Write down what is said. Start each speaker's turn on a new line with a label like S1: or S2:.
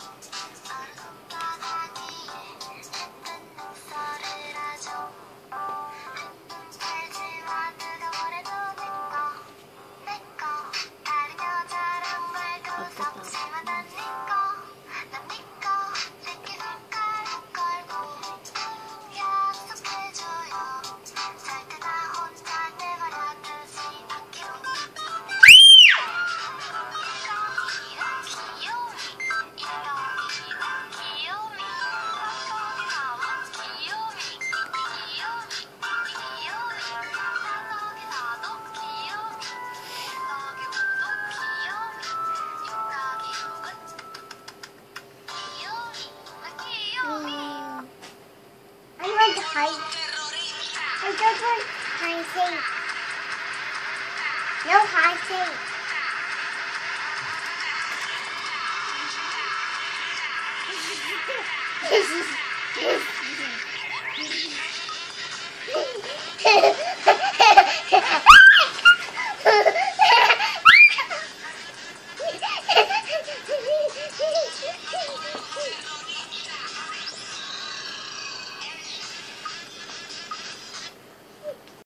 S1: Mm. I want to hide. I just want hiding. No hiding. this is this.